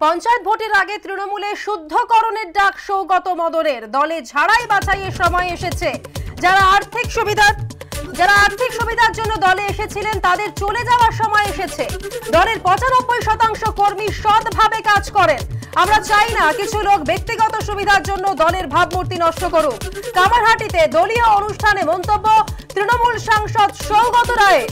পঞ্চায়েত ভোটের আগে তৃণমূলে শুদ্ধকরণের ডাক সৌগত মদনের। দলে ঝাড়াই বাছাইয়ের সময় এসেছে। যারা আর্থিক সুবিধা, যারা আর্থিক সুবিধার জন্য দলে এসেছিলেন, তাদের চলে যাওয়ার সময় এসেছে। দলের পঁচানব্বই শতাংশ কর্মী সৎভাবে কাজ করেন। আমরা চাই না কিছু লোক ব্যক্তিগত সুবিধার জন্য দলের ভাবমূর্তি নষ্ট করুক। কামারহাটিতে দলীয় অনুষ্ঠানে মন্তব্য তৃণমূল সাংসদ সৌগত রায়।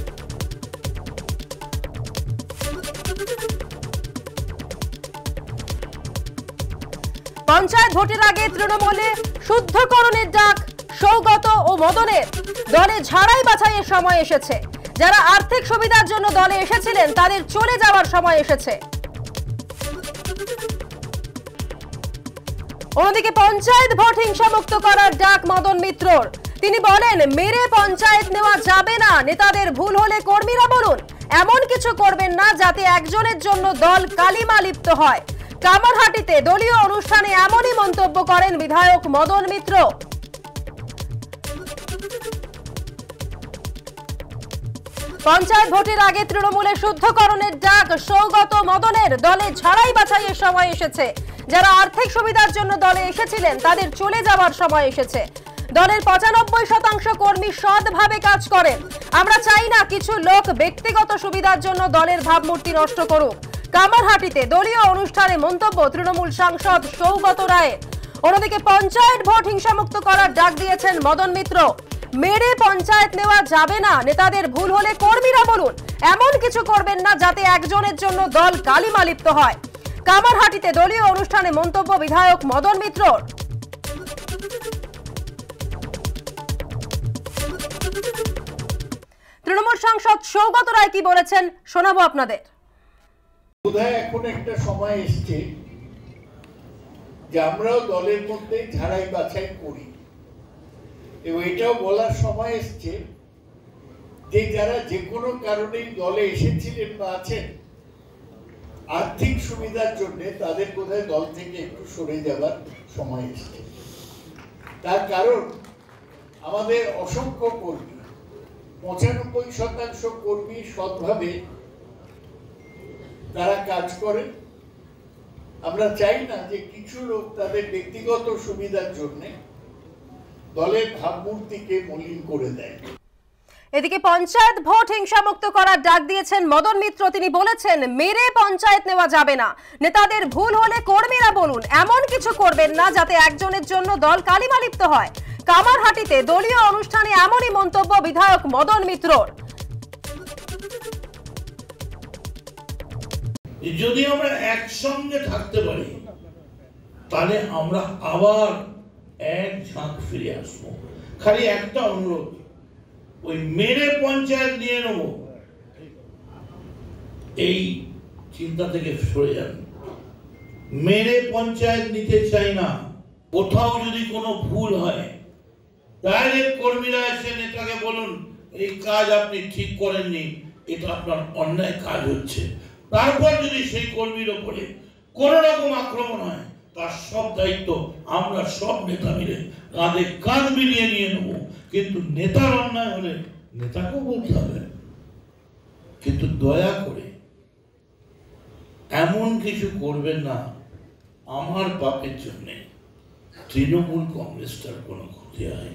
পঞ্চায়েত ভোটের আগে তৃণমূলে শুদ্ধকরণের ডাক, সৌগত ও মদনের। দলে ঝাড়াই বাছাইয়ের সময় এসেছে। যারা আর্থিক সুবিধার জন্য দলে এসেছিলেন, তাদের চলে যাওয়ার সময় এসেছে। অন্যদিকে পঞ্চায়েত ভোট হিংসামুক্ত করার ডাক মদন মিত্রর। তিনি বলেন, মেরে পঞ্চায়েত নেওয়া যাবে না। নেতাদের ভুল হলে কর্মীরা বলুন। এমন কিছু করবেন না যাতে একজনের জন্য দল কালিমা লিপ্ত হয়। কামারহাটিতে দলীয় অনুষ্ঠানে এমনই মন্তব্য করেন বিধায়ক মদন মিত্র। পঞ্চায়েত ভোটের আগে তৃণমূলের শুদ্ধকরণের ডাক সৌগত মদনের দলে ঝাড়াই বাছাইয়ের সময় এসেছে। যারা আর্থিক সুবিধার জন্য দলে এসেছিলেন, তাদের চলে যাওয়ার সময় এসেছে। দলের পঁচানব্বই শতাংশ কর্মী সৎভাবে কাজ করেন। আমরা চাই না কিছু লোক ব্যক্তিগত সুবিধার জন্য দলের ভাবমূর্তি নষ্ট করুক। কামারহাটিতে দলীয় অনুষ্ঠানে মন্তব্য তৃণমূল সাংসদ সৌগত রায়ের অন্যদিকে পঞ্চায়েত ভোট হিংসামুক্ত করার ডাক দিয়েছেন মদন মিত্র। মেরে পঞ্চায়েত নেওয়া যাবে না, নেতাদের ভুল হলে কর্মীরা বলুন, এমন কিছু করবেন না যাতে একজনের জন্য দল কালিমা লিপ্ত হয়। কামারহাটিতে দলীয় অনুষ্ঠানে মন্তব্য বিধায়ক মদন মিত্রর তৃণমূল সাংসদ সৌগত রায় কি বলেছেন শোনাবো আপনাদের। বোধহয় এখন একটা সময় এসছে যে আমরাও দলের মধ্যে ঝাড়াই বাছাই করি। এবং এটাও বলার সময় এসছে যে যারা যে কোনো কারণেই দলে এসেছিলেন বা আছেন, আর্থিক সুবিধার জন্য তাদের বোধহয় দল থেকে একটু সরে যাবার সময় এসছে। তার কারণ আমাদের অসংখ্য কর্মী, পঁচানব্বই শতাংশ কর্মী সৎভাবে তারা কাজ করেন আমরা চাই না যে কিছু লোক তাদের ব্যক্তিগত সুবিধার জন্য দলের ভাবমূর্তিকে মলিন করে দেয়। এদিকে পঞ্চায়েত ভোট হিংসামুক্ত করার ডাক দিয়েছেন মদন মিত্র। তিনি বলেছেন, মেরে পঞ্চায়েত নেওয়া যাবে না। নেতাদের ভুল হলে কর্মীরা বলুন, এমন কিছু করবেন না যাতে একজনের জন্য দল কালিমা লিপ্ত হয়। কামারহাটিতে দলীয় অনুষ্ঠানে এমনই মন্তব্য বিধায়ক মদন মিত্রর। যদি আমরা একসঙ্গে থাকতে পারি, তাহলে আমরা আবার এক ঝাঁক ফিরে আসব। খালি একটা অনুরোধ, ওই মেরে পঞ্চায়েত নিয়ে নেব। এই চিন্তা থেকে সরে যান। মেরে পঞ্চায়েত নিতে চাই না। কোথাও যদি কোনো ভুল হয়, ডাইরেক্ট কর্মীরা এসে নেতাকে বলুন, এই কাজ আপনি ঠিক করেননি, এটা আপনার অন্যায় কাজ হচ্ছে। তারপর যদি সেই কর্মীর ওপরে কোনো রকম আক্রমণ হয়, তার সব দায়িত্ব আমরা সব নেতা মিলে কাঁধে কাঁধ মিলিয়ে নিয়ে নেব। কিন্তু নেতার অন্যায় হলে নেতাকেও বলতে হবে। কিন্তু দয়া করে এমন কিছু করবেন না, আমার পাপের জন্যে। তৃণমূল কংগ্রেসটার কোনো ক্ষতি হয়